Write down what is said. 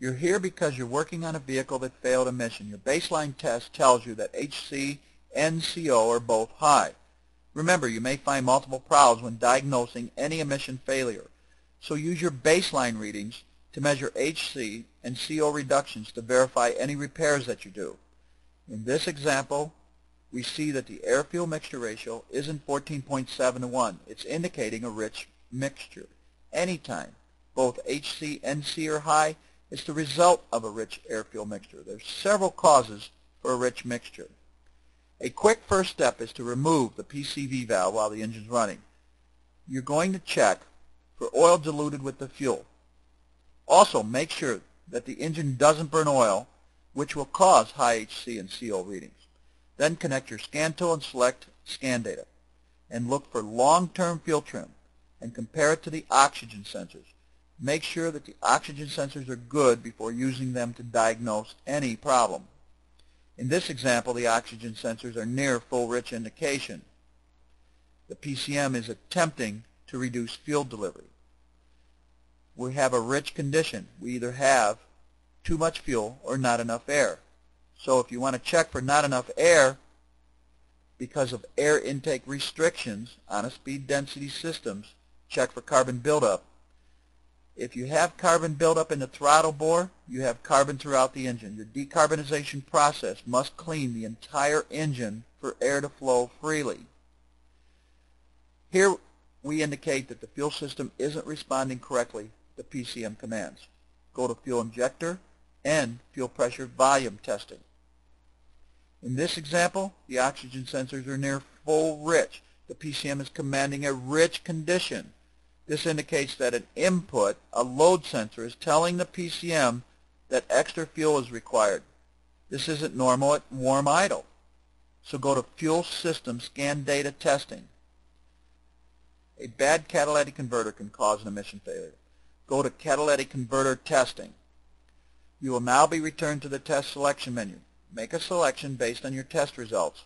You're here because you're working on a vehicle that failed emission. Your baseline test tells you that HC and CO are both high. Remember, you may find multiple problems when diagnosing any emission failure. So use your baseline readings to measure HC and CO reductions to verify any repairs that you do. In this example, we see that the air-fuel mixture ratio isn't 14.7 to 1. It's indicating a rich mixture. Anytime both HC and C are high, it's the result of a rich air-fuel mixture. There's several causes for a rich mixture. A quick first step is to remove the PCV valve while the engine's running. You're going to check for oil diluted with the fuel. Also, make sure that the engine doesn't burn oil, which will cause high HC and CO readings. Then connect your scan tool and select scan data. And look for long-term fuel trim and compare it to the oxygen sensors. Make sure that the oxygen sensors are good before using them to diagnose any problem. In this example, the oxygen sensors are near full rich indication. The PCM is attempting to reduce fuel delivery. We have a rich condition. We either have too much fuel or not enough air. So if you want to check for not enough air because of air intake restrictions on a speed density systems, check for carbon buildup. If you have carbon buildup in the throttle bore, you have carbon throughout the engine. Your decarbonization process must clean the entire engine for air to flow freely. Here we indicate that the fuel system isn't responding correctly to PCM commands. Go to fuel injector and fuel pressure volume testing. In this example, the oxygen sensors are near full rich. The PCM is commanding a rich condition. This indicates that an input, a load sensor, is telling the PCM that extra fuel is required. This isn't normal at warm idle. So go to Fuel System Scan Data Testing. A bad catalytic converter can cause an emission failure. Go to Catalytic Converter Testing. You will now be returned to the test selection menu. Make a selection based on your test results.